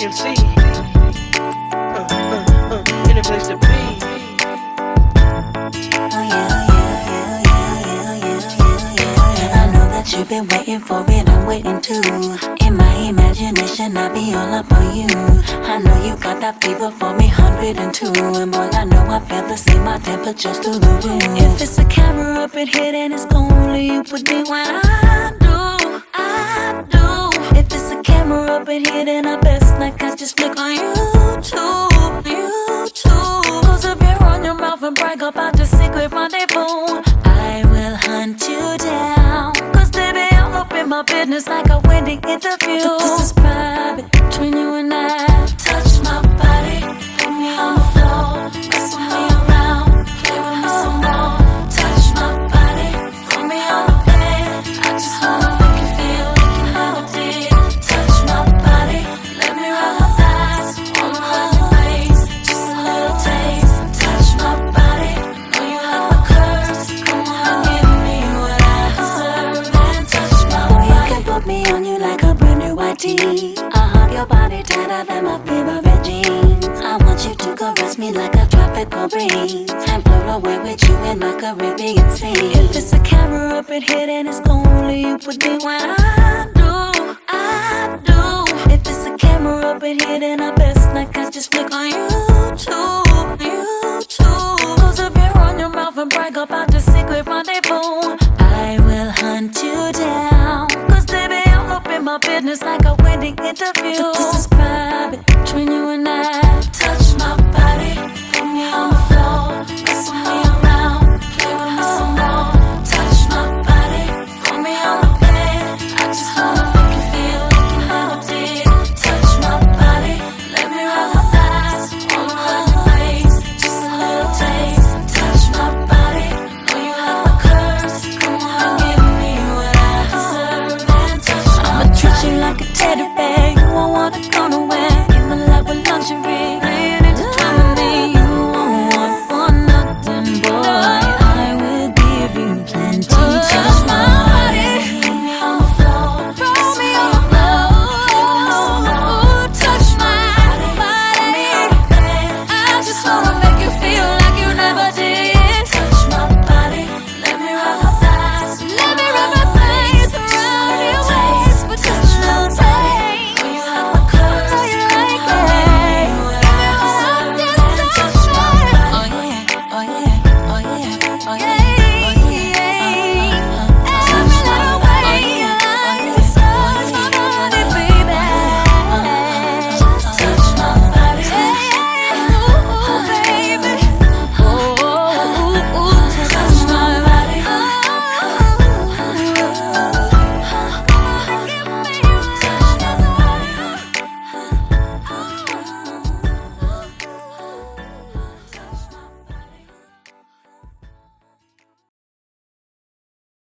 MC. Uh, uh, uh, any place to be. I know that you've been waiting for it, I'm waiting too. In my imagination, I be all up on you. I know you got that fever for me, 102. And boy, I know I feel the same, my temperature's through the roof. If it's a camera up in here, then it's only you put me when I do, I do. If it's a camera up in here, then I best not catch just click on YouTube, YouTube. Your on your mouth and brag about the secret rendezvous. I will hunt you down. Cause baby, I'm up in my business like a Wendy interview. I hug your body tighter than my favorite jeans. I want you to caress me like a tropical breeze and float away with you in my Caribbean sea. If it's a camera up in here, then it's only you put me when I do, I do. If it's a camera up in here, then I best not catch just click on YouTube, YouTube. Close up your on your mouth and brag about the secret rendezvous. My like a Wendy interview. This is private between you and I.